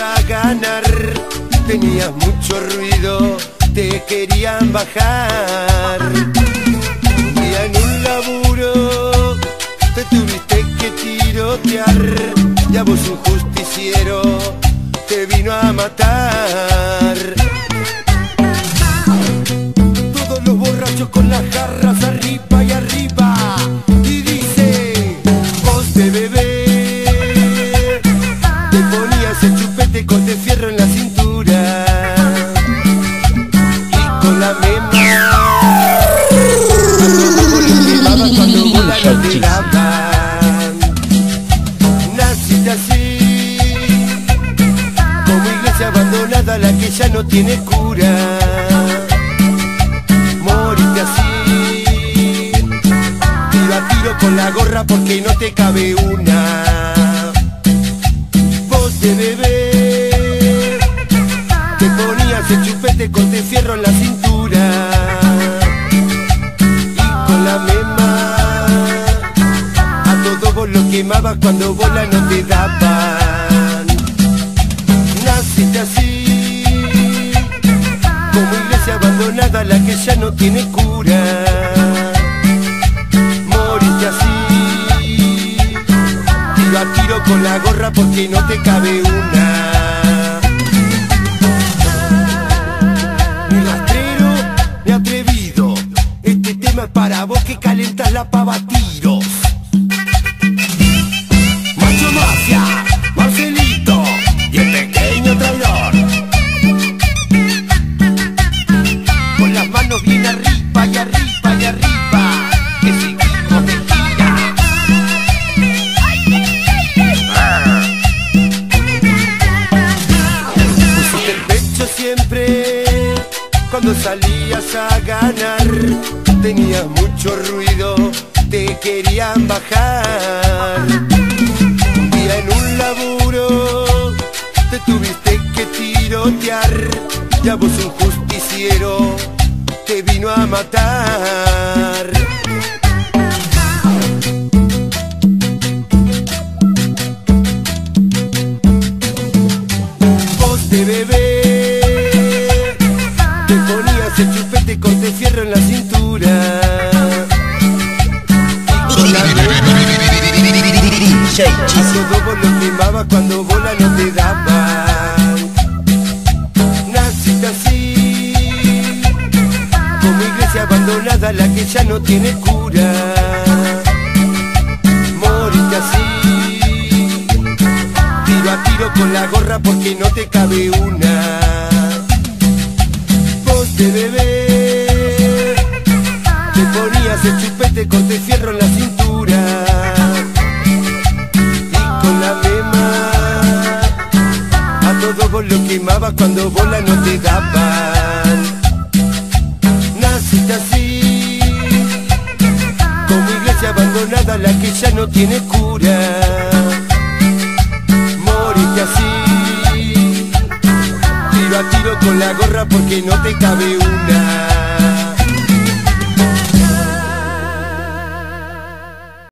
a ganar, tenías mucho ruido, te querían bajar. Un en un laburo te tuviste que tirotear, ya vos un justiciero te vino a matar. Todos los borrachos con las garras te ponías el chupete con de fierro en la cintura. Y con la mema, cuando vos la no te daban. Naciste así, como iglesia abandonada, la que ya no tiene cura. Moriste así, tiro a tiro con la gorra porque no te cabe una. De bebé, te ponías el chupete con de fierro en la cintura. Y con la mema, a todo vos lo quemabas cuando bola no te daban. Naciste así, como iglesia abandonada, la que ya no tiene porque no te cabe una. Ni rastrero, ni atrevido, este tema es para vos que calentas la pava tiros. Macho Mafia, salías a ganar. Tenías mucho ruido, te querían bajar. Un día en un laburo te tuviste que tirotear. Ya vos un justiciero te vino a matar. Vos de bebé te el chupete con de fierro en la cintura. A todo vos lo quemaba cuando bola no te daban. Naciste así, como iglesia abandonada, la que ya no tiene cura. Moriste así, tiro a tiro con la gorra porque no te cabe una. De bebé, te ponías el chupete con de fierro en la cintura. Y con la mema A todo vos lo quemabas cuando bola no te daban. Naciste así Como iglesia abandonada la que ya no tiene cura con la gorra porque no te cabe una